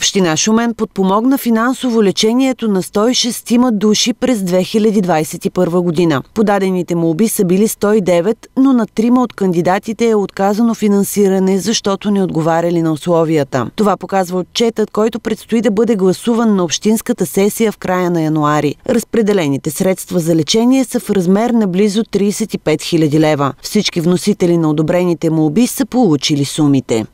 Община Шумен подпомогна финансово лечението на 106 души през 2021 година. Подадените молби са били 109, но на трима от кандидатите е отказано финансиране, защото не отговаряли на условията. Това показва отчетът, който предстои да бъде гласуван на Общинската сесия в края на януари. Разпределените средства за лечение са в размер на близо 35 000 лева. Всички вносители на одобрените молби са получили сумите.